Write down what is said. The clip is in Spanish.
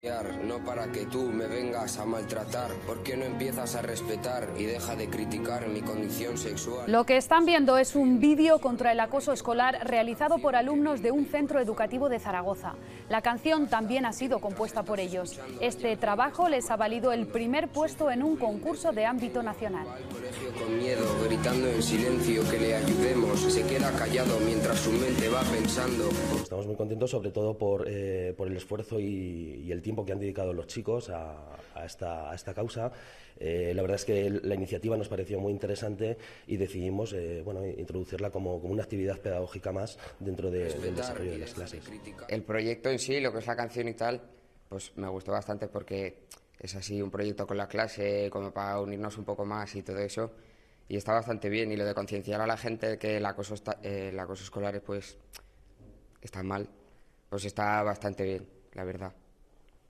No para que tú me vengas a maltratar. ¿Por qué no empiezas a respetar y deja de criticar mi condición sexual? Lo que están viendo es un vídeo contra el acoso escolar realizado por alumnos de un centro educativo de Zaragoza. La canción también ha sido compuesta por ellos. Este trabajo les ha valido el primer puesto en un concurso de ámbito nacional. Va al colegio con miedo, gritando en silencio que le ayudemos. Se queda callado mientras su mente va pensando. Estamos muy contentos sobre todo por, eh, por el esfuerzo y, y el tiempo que han dedicado los chicos a, a esta, a esta causa. Eh, la verdad es que la iniciativa nos pareció muy interesante y decidimos eh, bueno, introducirla como, como una actividad pedagógica más dentro de- del desarrollo de las clases. El proyecto en sí, lo que es la canción y tal, pues me gustó bastante porque es así un proyecto con la clase, como para unirnos un poco más y todo eso. Y está bastante bien. Y lo de concienciar a la gente de que el acoso, está, eh, el acoso escolar pues está mal, pues está bastante bien, la verdad.